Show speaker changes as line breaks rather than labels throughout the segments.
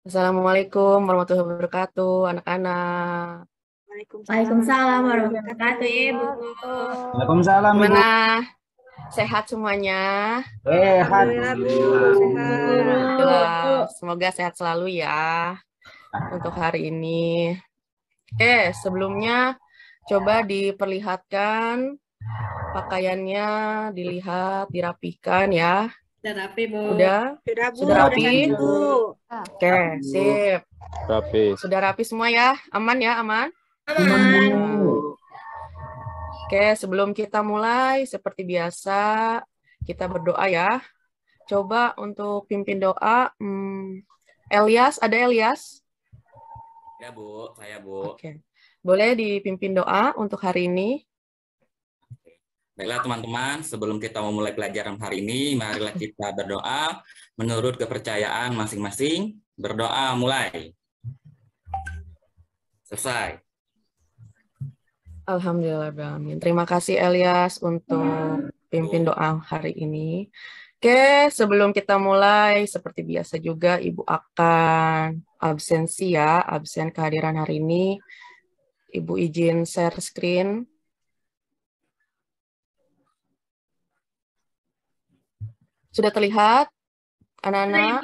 Assalamualaikum warahmatullahi wabarakatuh, anak-anak.
Waalaikumsalam warahmatullahi wabarakatuh, Ibu.
Waalaikumsalam, Ibu.
Gimana? Sehat semuanya?
Sehat.
Alhamdulillah. Semoga sehat selalu ya untuk hari ini. Oke, sebelumnya coba diperlihatkan pakaiannya, dilihat, dirapihkan ya.
Udah rapi, Bu.
Udah?
Sudah, Bu.
Sudah rapi?
Bu.
Oke, sip.
Rapi.
Sudah rapi semua ya? Aman ya, aman?
Aman.
Oke, sebelum kita mulai, seperti biasa, kita berdoa ya. Coba untuk pimpin doa, hmm, Elias, ada Elias?
Ya Bu, saya Bu.
Oke. Boleh dipimpin doa untuk hari ini?
Baiklah teman-teman, sebelum kita memulai pelajaran hari ini, marilah kita berdoa menurut kepercayaan masing-masing. Berdoa mulai. Selesai.
Alhamdulillah, Terima kasih Elias untuk pimpin doa hari ini. Oke, sebelum kita mulai, seperti biasa juga Ibu akan absensi ya, absen kehadiran hari ini. Ibu izin share screen. Sudah terlihat, anak-anak?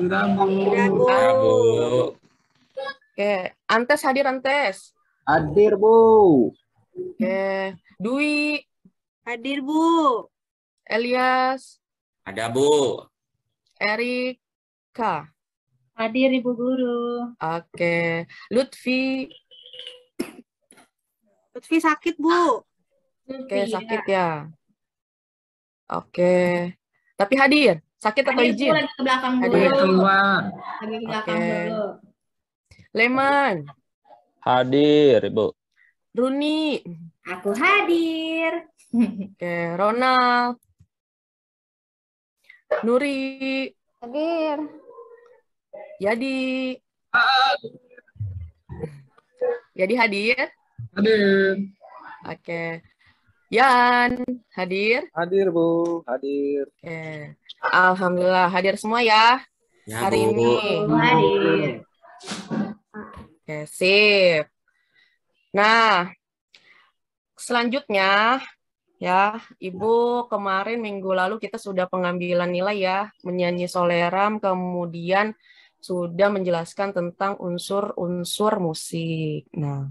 Sudah, Bu.
Sudah, Bu.
Ya Bu.
Oke, Antes hadir Antes.
Hadir, Bu.
Oke, Dwi,
Hadir, Bu.
Elias,
Ada Bu.
Erika.
Hadir, Ibu Guru.
Oke, Lutfi.
Lutfi sakit, Bu.
Oke, sakit ya. Oke. Tapi hadir. Sakit atau
Hadir,
izin?
lagi ke belakang
Hadir.
dulu.
keluar.
Lagi ke belakang
Oke.
dulu.
Leman,
Hadir, Ibu.
Runi,
Aku hadir.
oke, Ronald, Nuri,
Hadir.
Yadi. Yadi hadir.
Hadir.
Oke. Yan hadir.
Hadir, Bu. Hadir.
Oke. Alhamdulillah hadir semua ya
Ya
hari
Bu.
ini.
Hadir.
Oke, sip. Nah, selanjutnya ya, Ibu kemarin minggu lalu kita sudah pengambilan nilai ya, menyanyi soleram, kemudian sudah menjelaskan tentang unsur-unsur musik. Nah,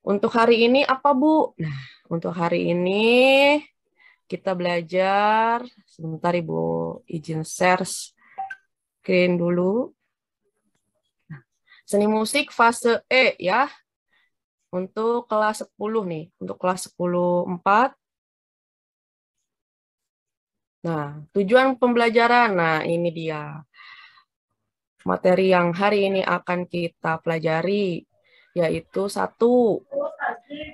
untuk hari ini apa, Bu? Nah, untuk hari ini kita belajar sebentar Ibu izin share screen dulu. Seni musik fase E ya. Untuk kelas 10 nih, untuk kelas 10 4. Nah, tujuan pembelajaran. Nah, ini dia. Materi yang hari ini akan kita pelajari yaitu satu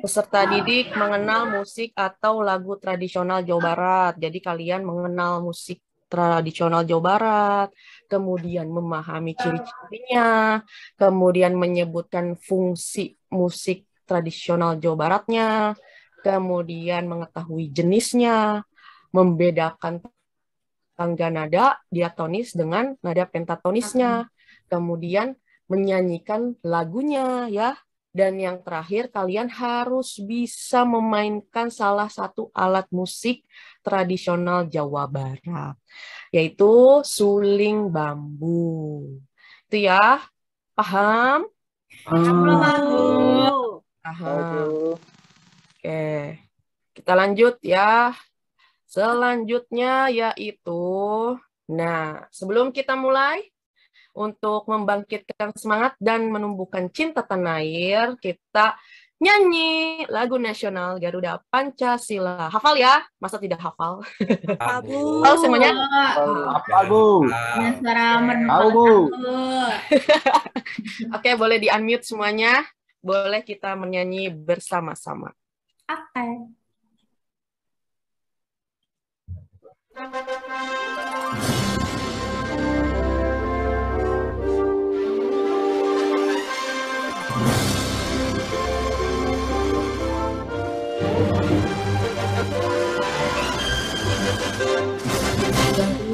peserta didik mengenal musik atau lagu tradisional Jawa Barat. Jadi kalian mengenal musik tradisional Jawa Barat, kemudian memahami ciri-cirinya, kemudian menyebutkan fungsi musik tradisional Jawa Baratnya, kemudian mengetahui jenisnya, membedakan tangga nada diatonis dengan nada pentatonisnya, kemudian menyanyikan lagunya ya. Dan yang terakhir kalian harus bisa memainkan salah satu alat musik tradisional Jawa Barat, yaitu suling bambu. Itu ya. Paham?
Bu.
Paham. Oke. Kita lanjut ya. Selanjutnya yaitu nah, sebelum kita mulai untuk membangkitkan semangat dan menumbuhkan cinta tanah air, kita nyanyi lagu nasional Garuda Pancasila. Hafal ya? Masa tidak hafal?
Ya,
Bu.
Hafal semuanya?
Apa, Bu? Tahu, Bu.
Oke, boleh di-unmute semuanya. Boleh kita menyanyi bersama-sama.
Oke.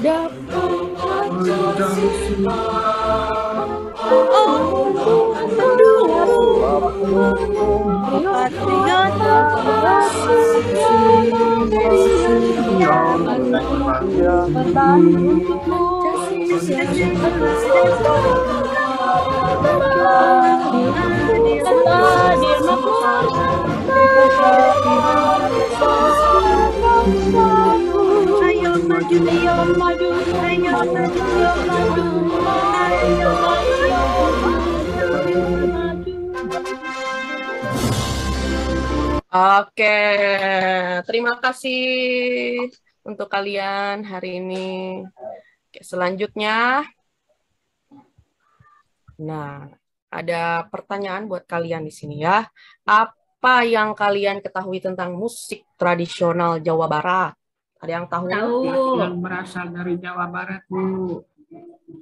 Garuda Pancasila
Ayo maju, maju, maju, maju, ayo
Oke, terima kasih untuk kalian hari ini. Oke, selanjutnya, nah ada pertanyaan buat kalian di sini ya. Apa yang kalian ketahui tentang musik tradisional Jawa Barat? Ada yang tahu?
Tahu.
yang berasal dari Jawa Barat, Bu.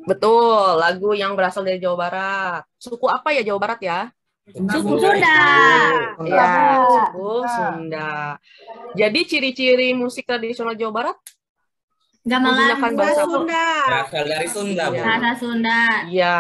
Betul, lagu yang berasal dari Jawa Barat. Suku apa ya Jawa Barat ya?
Suku Sunda.
Ya, suku Sunda. Jadi ciri-ciri musik tradisional Jawa Barat
Gamelan.
menggunakan bahasa?
Sunda.
Berasal dari Sunda, Bu.
Bahasa Sunda.
Ya,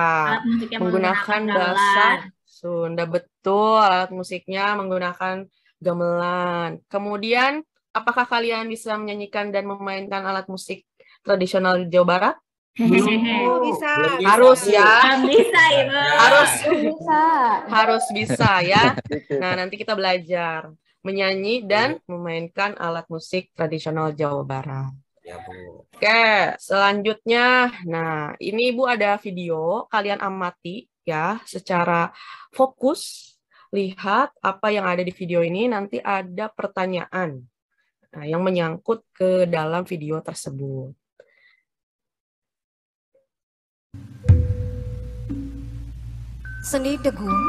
yang
menggunakan bahasa Sunda. Betul, alat musiknya menggunakan gamelan. Kemudian, apakah kalian bisa menyanyikan dan memainkan alat musik tradisional Jawa Barat?
Oh, bisa.
Belum bisa,
Harus ya.
Bisa itu.
Harus
Bisa.
harus bisa ya. Nah, nanti kita belajar menyanyi dan memainkan alat musik tradisional Jawa Barat.
Ya, Bu.
Oke, selanjutnya, nah ini Ibu ada video, kalian amati ya secara fokus, lihat apa yang ada di video ini, nanti ada pertanyaan nah, yang menyangkut ke dalam video tersebut.
Seni Degung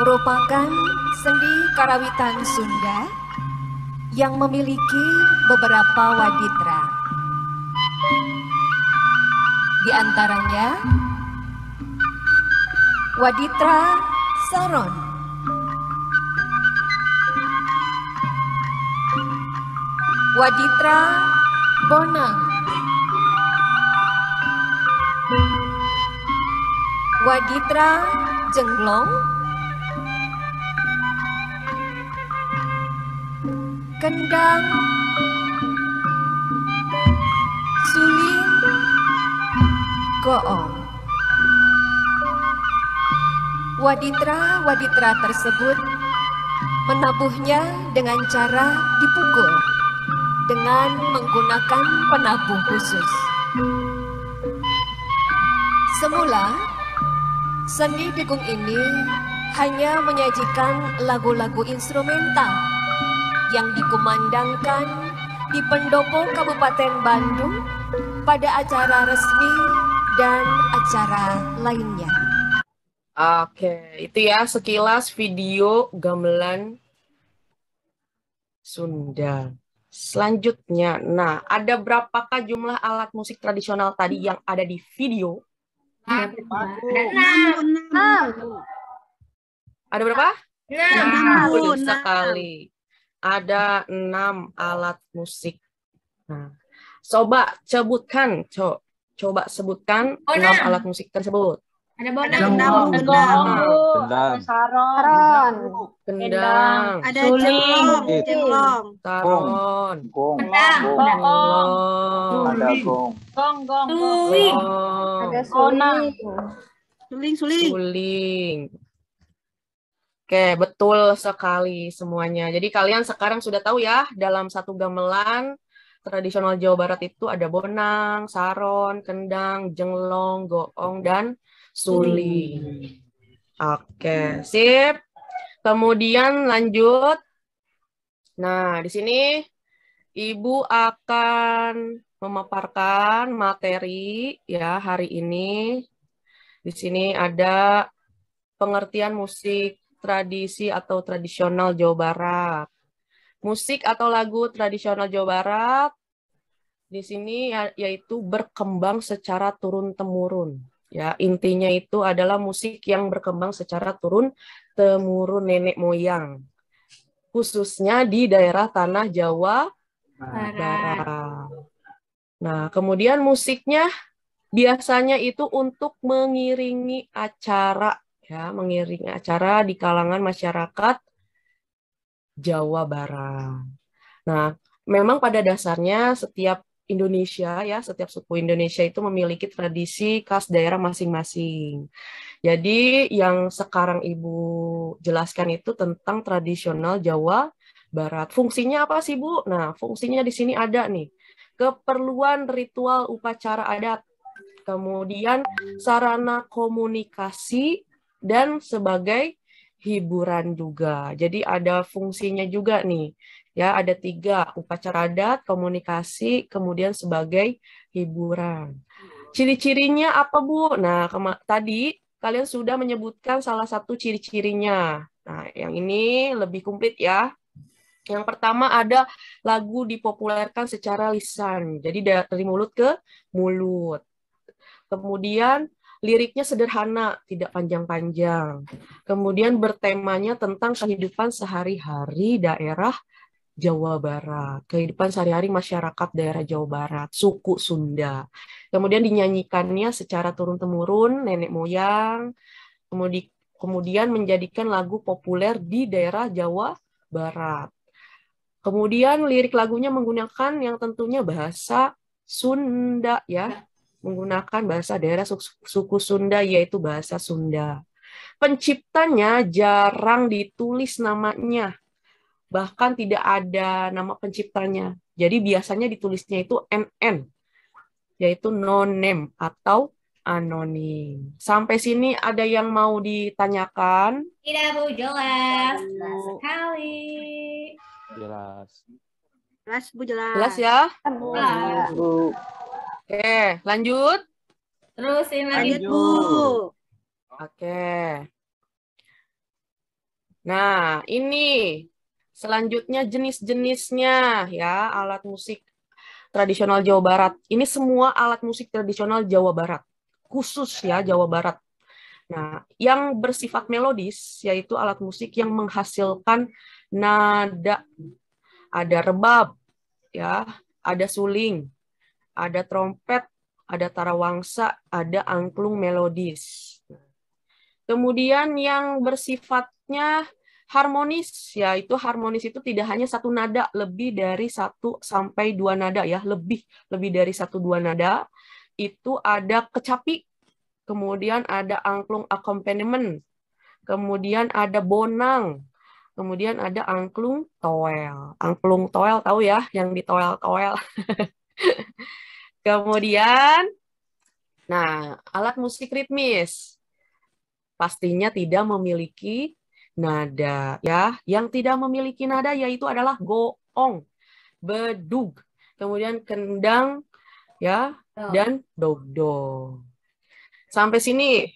merupakan sendi karawitan Sunda yang memiliki beberapa waditra. Di antaranya waditra Saron, waditra Bonang, waditra Jenglong, kendang, suling, goong. Waditra-waditra tersebut menabuhnya dengan cara dipukul dengan menggunakan penabuh khusus. Semula, seni degung ini hanya menyajikan lagu-lagu instrumental yang dikumandangkan di pendopo Kabupaten Bandung pada acara resmi dan acara lainnya.
Oke, itu ya sekilas video gamelan Sunda. Selanjutnya, nah ada berapakah jumlah alat musik tradisional tadi yang ada di video?
Ada
Enam, enam.
Ada berapa?
enam.
Sekali. Ada enam alat musik. Nah, coba sebutkan, co coba sebutkan
Oh,
enam. alat musik tersebut.
Ada
Ada
bonang.
Ada
Enam.
Gendang,
Saron.
Kendang,
Ada
Suling.
jenglong, jenglong.
taron,
Gong.
Kendang.
Gong. Ada gong.
Suling.
golong,
Suling, suling.
suling. Oke, betul sekali semuanya. Jadi kalian sekarang sudah tahu ya, dalam satu gamelan tradisional Jawa Barat itu ada bonang, saron, kendang, jenglong, goong, dan suling. Oke, sip. Kemudian lanjut. Nah, di sini Ibu akan memaparkan materi ya hari ini. Di sini ada pengertian musik tradisi atau tradisional Jawa Barat. Musik atau lagu tradisional Jawa Barat di sini ya- yaitu berkembang secara turun temurun. Ya, intinya itu adalah musik yang berkembang secara turun temurun nenek moyang. Khususnya di daerah tanah Jawa
Barat.
Nah, kemudian musiknya biasanya itu untuk mengiringi acara ya, mengiringi acara di kalangan masyarakat Jawa Barat. Nah, memang pada dasarnya setiap Indonesia ya, setiap suku Indonesia itu memiliki tradisi khas daerah masing-masing. Jadi yang sekarang Ibu jelaskan itu tentang tradisional Jawa Barat. Fungsinya apa sih, Bu? Nah, fungsinya di sini ada nih. Keperluan ritual upacara adat. Kemudian sarana komunikasi dan sebagai hiburan juga. Jadi ada fungsinya juga nih. Ya, ada tiga, upacara adat, komunikasi, kemudian sebagai hiburan. Ciri-cirinya apa, Bu? Nah, tadi kalian sudah menyebutkan salah satu ciri-cirinya. Nah, yang ini lebih komplit ya. Yang pertama ada lagu dipopulerkan secara lisan, jadi dari mulut ke mulut. Kemudian liriknya sederhana, tidak panjang-panjang. Kemudian bertemanya tentang kehidupan sehari-hari daerah Jawa Barat, kehidupan sehari-hari masyarakat daerah Jawa Barat, suku Sunda. Kemudian dinyanyikannya secara turun-temurun nenek moyang, kemudian kemudian menjadikan lagu populer di daerah Jawa Barat. Kemudian lirik lagunya menggunakan yang tentunya bahasa Sunda ya, menggunakan bahasa daerah suku Sunda yaitu bahasa Sunda. Penciptanya jarang ditulis namanya. Bahkan tidak ada nama penciptanya. Jadi biasanya ditulisnya itu NN yaitu no name atau anonim. Sampai sini ada yang mau ditanyakan?
Tidak, Bu, jelas. Jelas sekali.
Jelas.
Jelas, Bu, jelas.
Jelas ya?
Jelas.
Bu.
Oke, lanjut.
Terusin lagi.
Lanjut, Bu.
Oke. Nah, ini selanjutnya jenis-jenisnya ya, alat musik tradisional Jawa Barat. Ini semua alat musik tradisional Jawa Barat, khusus ya Jawa Barat. Nah, yang bersifat melodis yaitu alat musik yang menghasilkan nada. Ada rebab, ya, ada suling, ada trompet, ada tarawangsa, ada angklung melodis. Kemudian yang bersifatnya harmonis, yaitu harmonis itu tidak hanya satu nada, lebih dari satu sampai dua nada ya, lebih lebih dari satu dua nada. Itu ada kecapi, kemudian ada angklung accompaniment, kemudian ada bonang, kemudian ada angklung toel. Angklung toel tahu ya, yang ditoel-toel. kemudian, nah alat musik ritmis pastinya tidak memiliki nada ya. Yang tidak memiliki nada yaitu adalah goong, bedug, kemudian kendang ya dan dogdo. Sampai sini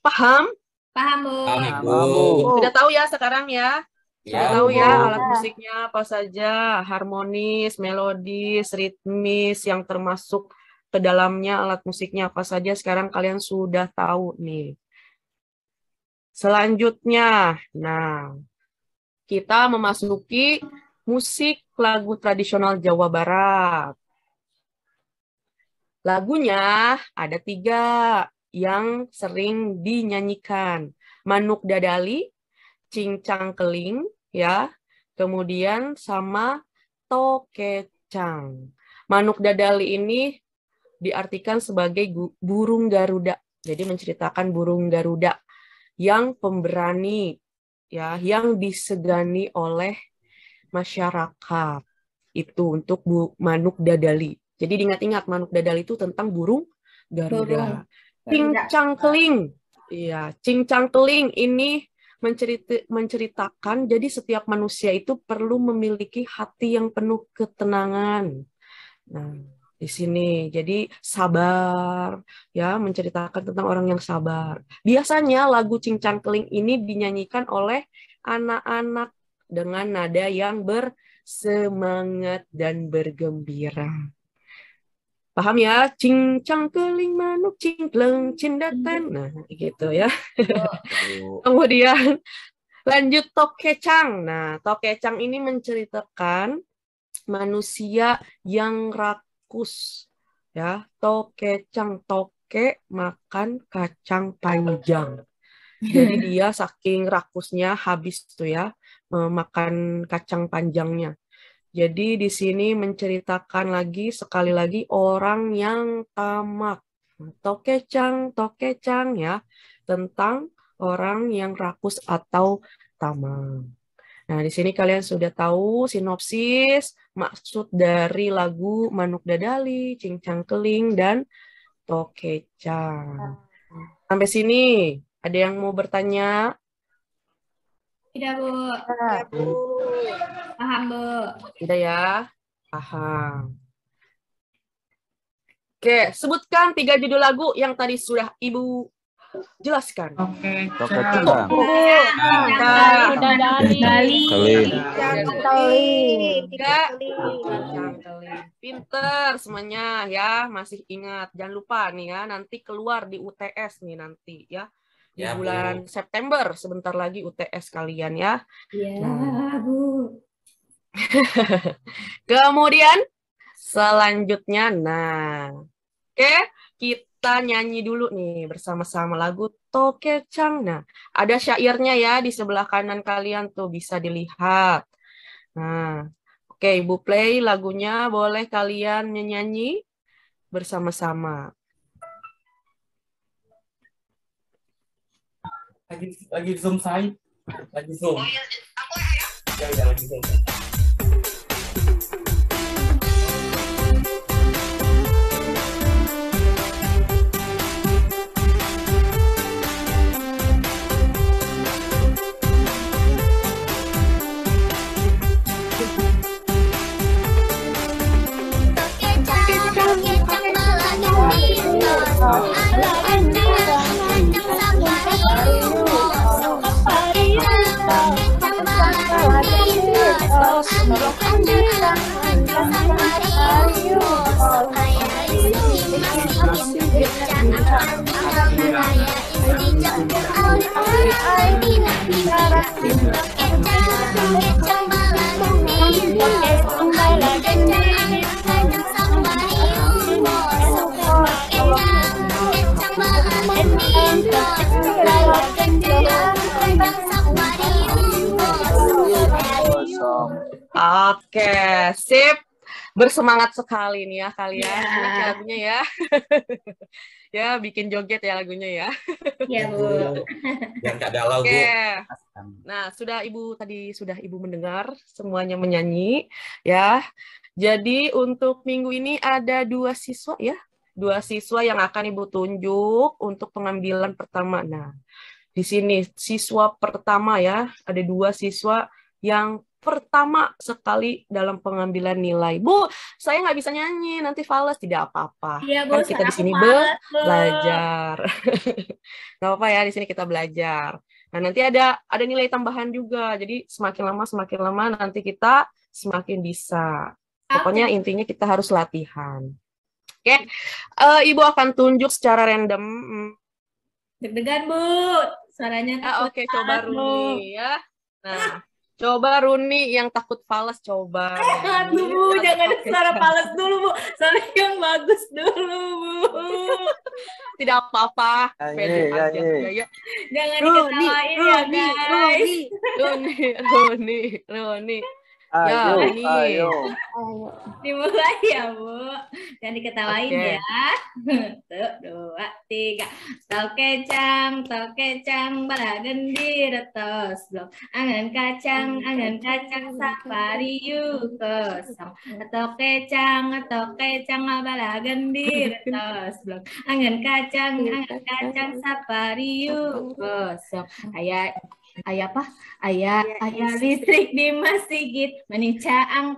paham?
Paham, Bu.
Paham, Ibu.
Paham, Bu.
Sudah tahu ya sekarang ya? Sudah
Ya,
tahu
Bu.
ya alat musiknya apa saja, harmonis, melodis, ritmis yang termasuk ke dalamnya alat musiknya apa saja sekarang kalian sudah tahu nih. Selanjutnya, nah, kita memasuki musik lagu tradisional Jawa Barat. Lagunya ada tiga yang sering dinyanyikan. Manuk Dadali, Cincang Keling, ya, kemudian sama Tokecang. Manuk Dadali ini diartikan sebagai burung Garuda. Jadi menceritakan burung Garuda yang pemberani ya yang disegani oleh masyarakat itu untuk bu, manuk dadali. Jadi diingat-ingat manuk dadali itu tentang burung Garuda. Cincang keling. Iya, cincang keling ini mencerita, menceritakan jadi setiap manusia itu perlu memiliki hati yang penuh ketenangan. Nah, di sini jadi sabar ya menceritakan tentang orang yang sabar. Biasanya lagu Cincang Keling ini dinyanyikan oleh anak-anak dengan nada yang bersemangat dan bergembira. Paham ya? Cincang keling manuk cingkleng cindatan. Nah, gitu ya.
Bu.
Kemudian lanjut tokecang. Nah, tokecang ini menceritakan manusia yang rakus Ya, tokecang toke makan kacang panjang. Jadi dia saking rakusnya habis tuh ya eh, makan kacang panjangnya. Jadi di sini menceritakan lagi sekali lagi orang yang tamak. Tokecang, tokecang ya tentang orang yang rakus atau tamak. Nah, di sini kalian sudah tahu sinopsis, maksud dari lagu Manuk Dadali, Cincang Keling, dan Tokecang. Sampai sini, ada yang mau bertanya?
Tidak, Bu.
Bu.
Paham, Bu.
Tidak ya? Paham. Oke, sebutkan tiga judul lagu yang tadi sudah Ibu jelaskan.
Oke.
Bali.
Kali.
Tiga. Kacang keling. Pinter semuanya ya, masih ingat. Jangan lupa nih ya, nanti keluar di UTS nih nanti ya. Di
Ya, Bu.
bulan September, sebentar lagi UTS kalian ya.
Ya, Bu.
Kemudian selanjutnya, nah, oke, kita nyanyi dulu nih bersama-sama lagu Tokecang. Nah, ada syairnya ya di sebelah kanan kalian tuh bisa dilihat. Nah, oke, Ibu play lagunya, boleh kalian nyanyi bersama-sama.
Lagi lagi zoom saya. Lagi zoom. Ya udah lagi zoom.
Bersemangat sekali nih ya kalian.
Ya.
Enak ya lagunya ya. ya, bikin joget ya lagunya ya.
Ya, Bu.
Yang galau, Bu.
Oke. Nah, sudah Ibu tadi sudah Ibu mendengar semuanya menyanyi ya. Jadi untuk minggu ini ada dua siswa ya. Dua siswa yang akan Ibu tunjuk untuk pengambilan pertama. Nah, di sini siswa pertama ya, ada dua siswa yang pertama sekali dalam pengambilan nilai. Bu, saya nggak bisa nyanyi, nanti fales tidak apa-apa.
Iya, Bu.
Kan kita di sini belajar. Nggak apa-apa ya, di sini kita belajar. Nah, nanti ada ada nilai tambahan juga. Jadi semakin lama semakin lama nanti kita semakin bisa. Pokoknya intinya kita harus latihan. Oke, Eh, Ibu akan tunjuk secara random. Hmm,
Deg-degan, Bu. Suaranya
ah, Oke, coba
banget, Bu.
Runi ya. Nah, coba Runi yang takut fals coba.
Aduh, Bu, jangan suara pales dulu, Bu. Suara yang bagus dulu, Bu.
Tidak apa-apa. Pede
Nyanyi,
aja. Ya, ya.
Jangan
Runi,
diketawain ya,
Runi,
guys.
Runi, Runi, Runi.
Ayo,
Runi.
ayo.
Dimulai ya, Bu. Jangan diketawain
Oke.
ya. Satu, dua, tiga. Tokecang, tokecang, bala gendir, tos blok. Angan kacang, angan kacang, safari yuk kosong. Tokecang, tokecang, bala gendir, tos blok. Angan kacang, angan kacang, safari yuk kosong. Ayah, ayah apa? Ayah, ayah listrik di masjid,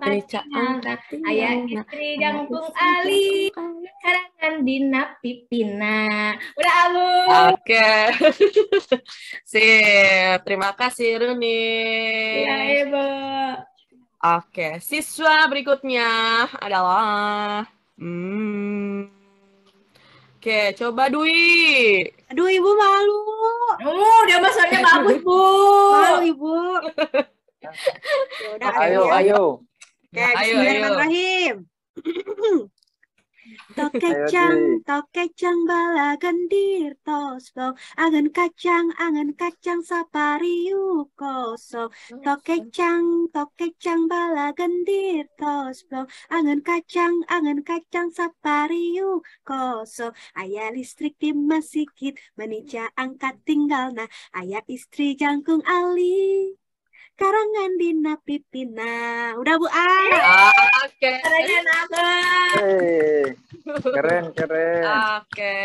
katingan.
caang
Ayah istri jangkung Ali, karangan dina pipina. Udah, Abu.
Oke. Sip. Terima kasih Runi.
Ya, Ibu.
Oke, siswa berikutnya adalah hmm, Oke, coba Dwi.
Aduh, Ibu malu.
Oh, dia masanya bagus, Bu.
Malu, Ibu. Yaudah,
Ayo,
ya.
ayo.
Oke,
Ayo, ayo.
bismillahirrahmanirrahim. Tokecang, tokecang bala gendir tosbong. Angen kacang, angen kacang sapariu kosong. Tokecang, tokecang bala gendir tosbong. Angen kacang, angen kacang sapariu kosong. Ayah listrik di masikit, meninja angkat tinggal nah. Ayah istri jangkung ali. Karangan dina pipina. Udah Bu Ah.
Oke.
Caranya nambah.
Hei, keren keren.
Oke.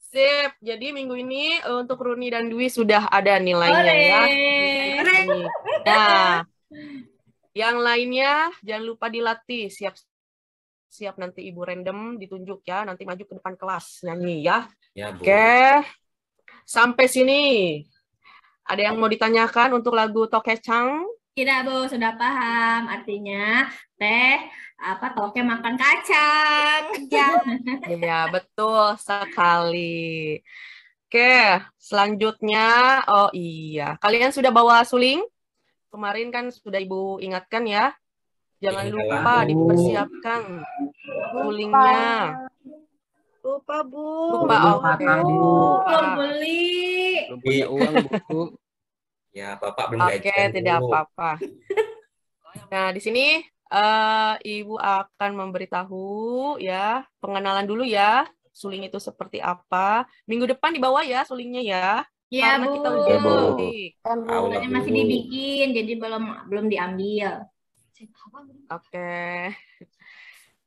Sip. Jadi minggu ini eh, untuk Runi dan Dwi sudah ada nilainya ya.
Keren.
Nih. Nah, yang lainnya jangan lupa dilatih. Siap siap nanti Ibu random ditunjuk ya. Nanti maju ke depan kelas nyanyi ya.
Ya, Bu.
Oke. Sampai sini. Ada yang mau ditanyakan untuk lagu Tokecang?
Tidak, Bu, sudah paham. Artinya teh apa toke makan kacang.
Ya.
Iya, betul sekali. Oke, selanjutnya, oh iya, kalian sudah bawa suling? Kemarin kan sudah Ibu ingatkan ya. Jangan
Iya,
lupa dipersiapkan sulingnya.
Lupa Bu.
Lupa, oke.
patah, Bu.
Belum beli.
Belum punya uang, Bu.
Ya, Bapak belum
Oke,
gajian,
tidak apa-apa. Nah, di sini eh, Ibu akan memberitahu ya, pengenalan dulu ya, suling itu seperti apa. Minggu depan dibawa ya sulingnya ya.
Ya,
karena
Bu.
kita
Ya,
ujian
Bu.
lah,
Soalnya masih
Bu.
dibikin, jadi belum belum diambil.
Oke.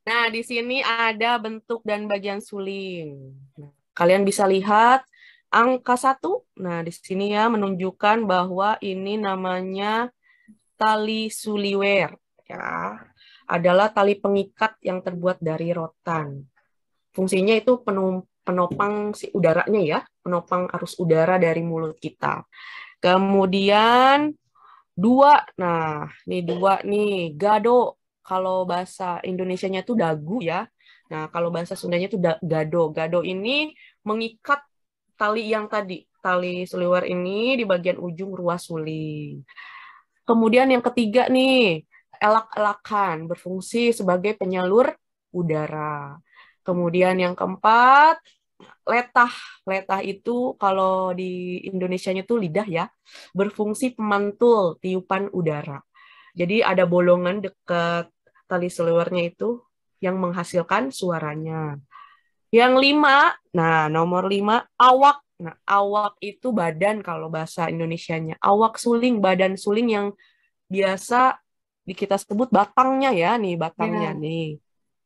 Nah, di sini ada bentuk dan bagian suling. Nah, Kalian bisa lihat angka satu. Nah, di sini ya menunjukkan bahwa ini namanya tali suliwer. Ya, adalah tali pengikat yang terbuat dari rotan. Fungsinya itu penopang si udaranya ya, penopang arus udara dari mulut kita. Kemudian dua, nah ini dua nih, gado. Kalau bahasa Indonesianya itu dagu ya. Nah, kalau bahasa Sundanya itu gado. Gado ini mengikat tali yang tadi, tali seliwer ini di bagian ujung ruas suling. Kemudian yang ketiga nih, elak-elakan berfungsi sebagai penyalur udara. Kemudian yang keempat, letah. Letah itu kalau di Indonesianya itu lidah ya, berfungsi pemantul tiupan udara. Jadi ada bolongan dekat tali seliwernya itu yang menghasilkan suaranya. Yang lima, nah nomor lima, awak. Nah, awak itu badan kalau bahasa Indonesianya. Awak suling, badan suling yang biasa di kita sebut batangnya ya, nih batangnya
Ya.
nih.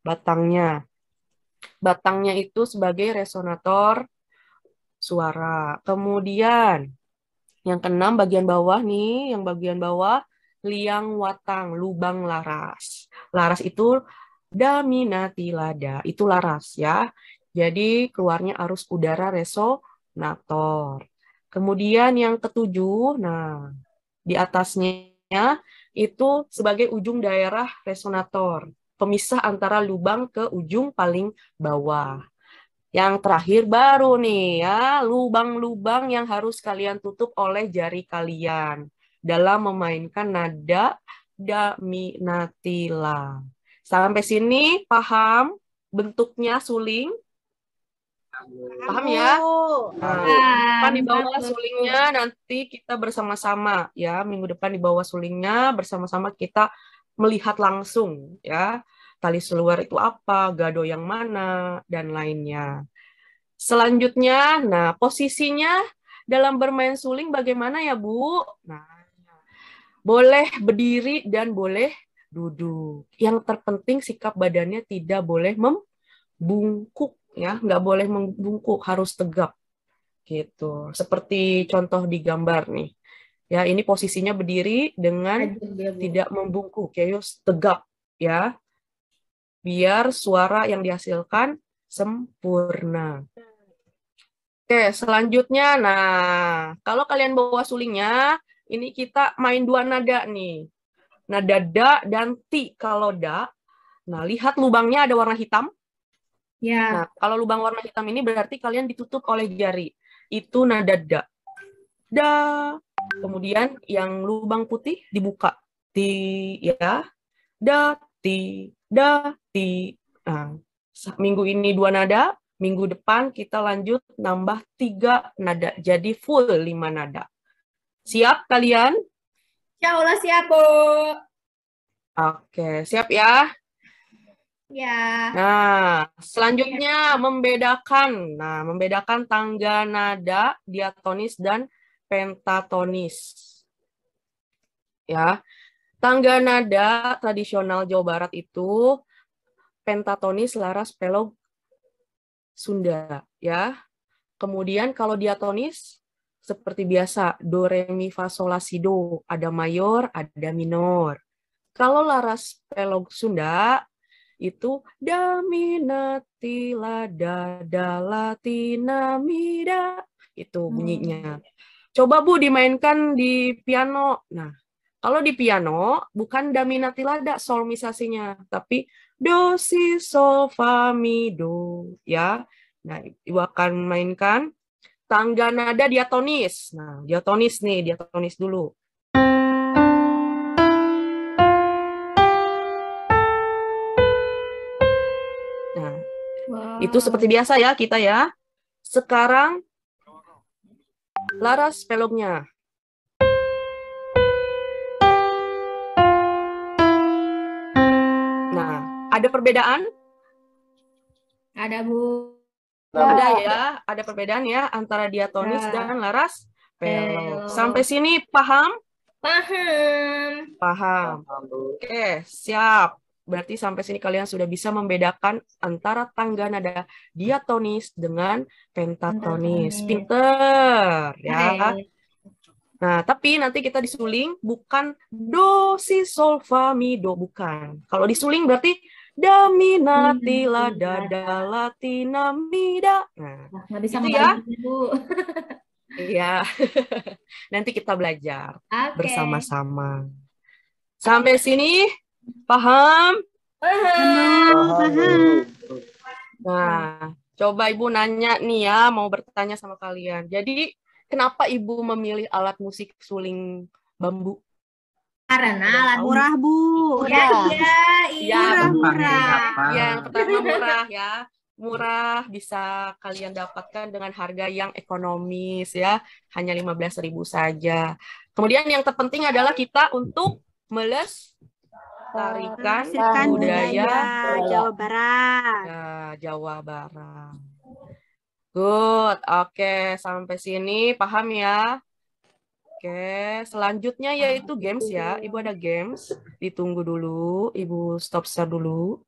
Batangnya. Batangnya itu sebagai resonator suara. Kemudian yang keenam bagian bawah nih, yang bagian bawah liang watang, lubang laras. Laras itu daminati lada, itu laras ya. Jadi keluarnya arus udara resonator. Kemudian yang ketujuh, nah di atasnya itu sebagai ujung daerah resonator, pemisah antara lubang ke ujung paling bawah. Yang terakhir baru nih ya, lubang-lubang yang harus kalian tutup oleh jari kalian dalam memainkan nada daminatila. Sampai sini paham bentuknya suling? Paham ya? Nah, depan di bawah sulingnya nanti kita bersama-sama ya minggu depan di bawah sulingnya bersama-sama kita melihat langsung ya tali seluar itu apa, gado yang mana dan lainnya. Selanjutnya, nah posisinya dalam bermain suling bagaimana ya Bu? Nah, boleh berdiri dan boleh duduk. Yang terpenting sikap badannya tidak boleh membungkuk ya, nggak boleh membungkuk, harus tegap gitu. Seperti contoh di gambar nih. Ya, ini posisinya berdiri dengan tidak membungkuk, ya, tegap ya. Biar suara yang dihasilkan sempurna. Oke, selanjutnya nah, kalau kalian bawa sulingnya, ini kita main dua nada nih. Nada da dan ti. Kalau da, nah lihat lubangnya ada warna hitam.
Ya.
Nah, kalau lubang warna hitam ini berarti kalian ditutup oleh jari. Itu nada da. Da. Kemudian yang lubang putih dibuka. Ti ya. Da ti da ti. Nah, Minggu ini dua nada, minggu depan kita lanjut nambah tiga nada. Jadi full lima nada. Siap kalian?
Insya Allah siap, Bu.
Oke, siap ya?
Ya.
Nah, selanjutnya membedakan. Nah, membedakan tangga nada diatonis dan pentatonis. Ya. Tangga nada tradisional Jawa Barat itu pentatonis laras pelog Sunda, ya. Kemudian kalau diatonis seperti biasa do re mi fa sol la si do, ada mayor, ada minor. Kalau laras pelog Sunda itu daminati lada dalatina mida itu bunyinya. Coba Bu dimainkan di piano. Nah, kalau di piano bukan daminati lada solmisasinya, tapi do si sol fa mi do ya. Nah, Ibu akan mainkan tangga nada diatonis. Nah, diatonis nih, diatonis dulu. Nah, itu seperti biasa ya kita ya. Sekarang laras pelognya. Nah, ada perbedaan?
Ada, Bu.
Ada ya, ada perbedaan ya antara diatonis
Ya.
dan laras pelog.
Pelog.
Sampai sini paham?
Paham.
Paham. Oke, siap. Berarti sampai sini kalian sudah bisa membedakan antara tangga nada diatonis dengan pentatonis.
Pentatonis.
Pinter, ya.
Hai.
Nah, tapi nanti kita disuling bukan do si sol fa mi do bukan. Kalau disuling berarti da mi na ti la da da la ti na mi da. Nah,
Nggak bisa
Itu ya.
Bu.
iya. nanti kita belajar
Oke.
bersama-sama. Sampai sini paham?
Paham.
Nah, coba Ibu nanya nih ya, mau bertanya sama kalian. Jadi, kenapa Ibu memilih alat musik suling bambu?
Karena alat
Murah, Bu.
Ya, iya, iya.
Ya,
Murah-murah.
Yang pertama murah ya. Murah bisa kalian dapatkan dengan harga yang ekonomis ya, hanya 15.000 saja. Kemudian yang terpenting adalah kita untuk melestarikan
Melestarikan
budaya
Jawa Barat.
ya, Jawa Barat. Good, oke sampai sini paham ya? Oke, selanjutnya yaitu games ya. Ibu ada games, ditunggu dulu. Ibu stop share dulu.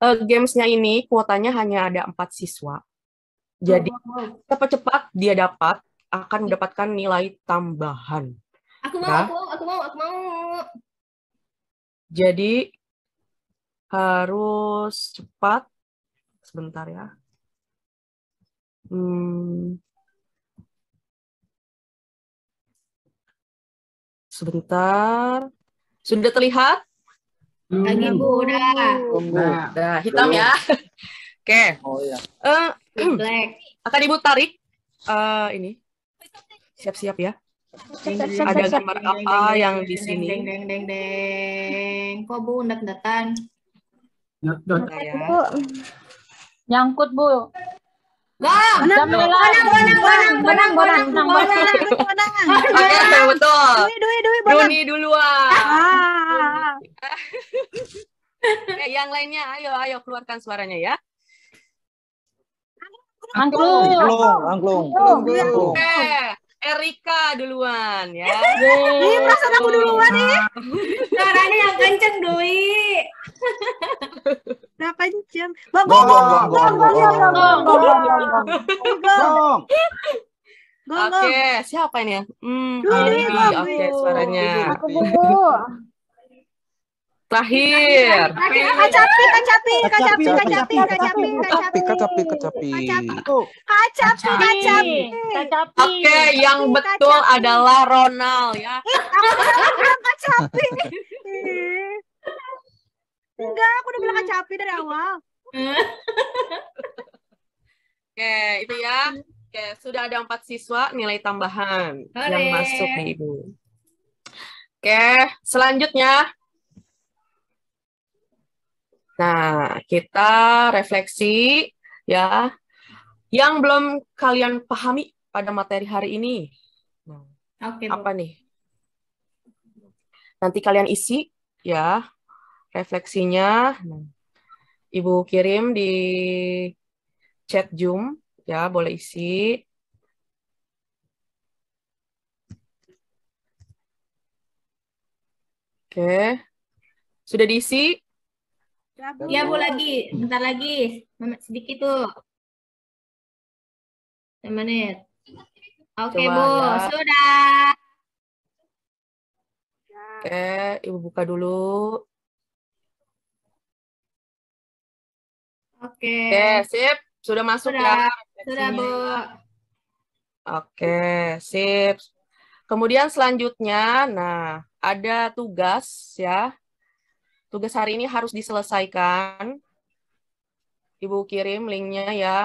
Eh, gamesnya ini kuotanya hanya ada empat siswa. Jadi cepat-cepat dia dapat akan mendapatkan nilai tambahan.
Aku mau,
Ya.
aku mau, aku mau, aku mau.
Jadi harus cepat. Sebentar ya. Hmm. Sebentar. Sudah terlihat?
Lagi, Bu, udah.
Nah,
Udah hitam ya. Oke.
Oh iya.
Eh,
Black.
akan Ibu tarik eh, ini. Siap-siap ya. Ada gambar apa yang di sini?
Deng, deng, deng, deng. Kok, Bu,
dot.
Nah, ya.
Nyangkut, Bu.
Gong!
Jamila.
Bonang, bonang, bonang, bonang, bonang.
Oke, betul.
Dui, dui, dui, bonang.
Doni duluan.
Ah.
Eh, yang lainnya, ayo, ayo keluarkan suaranya ya.
Angklung.
Angklung, angklung.
Oke, Erika duluan ya.
Ini perasaan aku duluan nih.
Caranya yang kenceng Dwi.
Nah kenceng.
gong
gong
gong
gong
gong
gong
gong
gong
Oke, siapa ini gong Hmm, Oke, suaranya.
gong
Terakhir.
Kacapi, kacapi, kacapi,
Kacapi,
kacapi, kacapi,
Kacapi, kacapi, kacapi.
Kacapi,
Tuh.
kacapi, kacapi.
Kacapi.
Oke, yang betul adalah Ronald ya.
Kacapi. Enggak, aku udah bilang kacapi dari awal.
Oke, itu ya. Oke, sudah ada empat siswa nilai tambahan yang masuk nih Ibu. Oke, selanjutnya Nah, kita refleksi ya. Yang belum kalian pahami pada materi hari ini. Nah,
Oke,
apa nih? Nanti kalian isi ya refleksinya. Nah, Ibu kirim di chat Zoom ya, boleh isi. Oke. Sudah diisi?
Bu.
Ya, Bu lagi. Bentar lagi. Mama- Sedikit tuh. Lima menit. Oke,
Coba
Bu.
ya.
Sudah.
Oke, Ibu buka dulu.
Oke.
Oke, sip. Sudah masuk
Sudah.
ya
Sudah, Bu.
Oke, sip. Kemudian selanjutnya, nah, ada tugas ya. Tugas hari ini harus diselesaikan. Ibu kirim linknya ya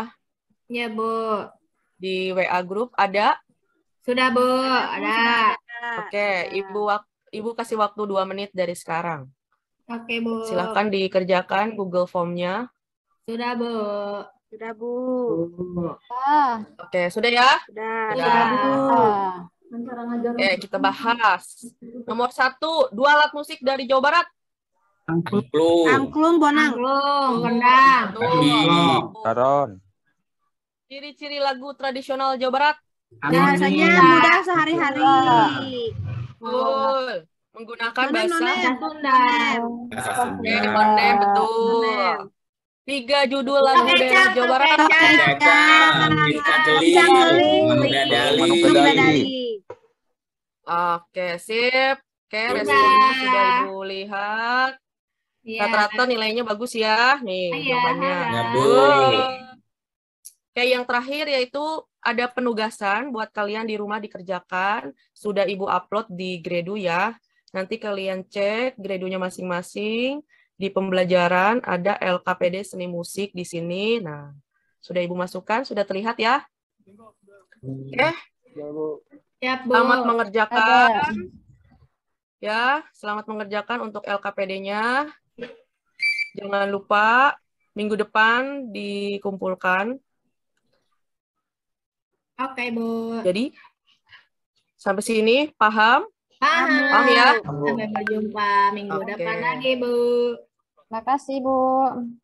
Ya, Bu.
di WA grup. Ada?
Sudah, Bu. Ada.
Oke, Ibu wak- Ibu kasih waktu dua menit dari sekarang.
Oke, Bu.
Silahkan dikerjakan Google Form-nya.
Sudah, Bu.
Sudah, Bu.
Ah,
Oke, sudah ya?
Sudah.
Sudah.
ah.
Oke, kita bahas. Nomor satu, dua alat musik dari Jawa Barat.
Angklung.
Angklung.
Bonang.
Angklung, kendang.
Betul.
Karon.
Ciri-ciri lagu tradisional Jawa Barat.
Bahasanya
Iya.
mudah sehari-hari.
Betul. Menggunakan
Nonem,
bahasa.
Sunda.
Sunda.
Betul. Tiga judul lagu
Cak,
Jawa Barat.
Dari.
Oke, sip. Oke,
Sudah.
responnya sudah Ibu lihat.
Iya.
Rata-rata nilainya bagus ya. Nih,
Iya.
jawabannya.
Ya, Bu.
Betul. Oke, yang terakhir yaitu ada penugasan buat kalian di rumah dikerjakan. Sudah Ibu upload di Gredu ya. Nanti kalian cek Gredunya masing-masing. Di pembelajaran ada LKPD seni musik di sini. Nah, sudah Ibu masukkan, sudah terlihat ya. Oke,
Siap, Bu.
selamat mengerjakan. Ya, selamat mengerjakan untuk LKPD-nya. Jangan lupa minggu depan dikumpulkan.
Oke, Bu.
Jadi sampai sini paham?
Paham.
Paham ya?
Sampai berjumpa minggu
Oke.
depan lagi, Bu.
Makasih, Bu.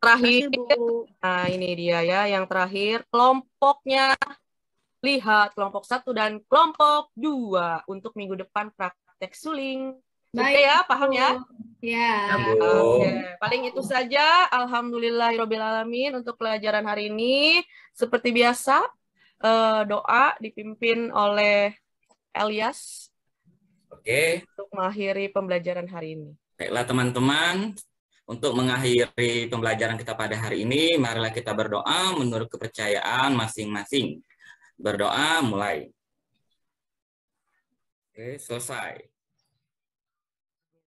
Terakhir,
Makasih, Bu.
nah ini dia ya yang terakhir kelompoknya. Lihat kelompok satu dan kelompok dua untuk minggu depan praktek suling. Oke
Baik,
ya, paham
Bu.
ya?
Ya.
Bu.
Oke, paling itu saja. Alhamdulillahirobbilalamin untuk pelajaran hari ini. Seperti biasa, eh, doa dipimpin oleh Elias
Oke,
untuk mengakhiri pembelajaran hari ini.
baiklah teman-teman. Untuk mengakhiri pembelajaran kita pada hari ini, marilah kita berdoa menurut kepercayaan masing-masing. Berdoa mulai. Oke, selesai.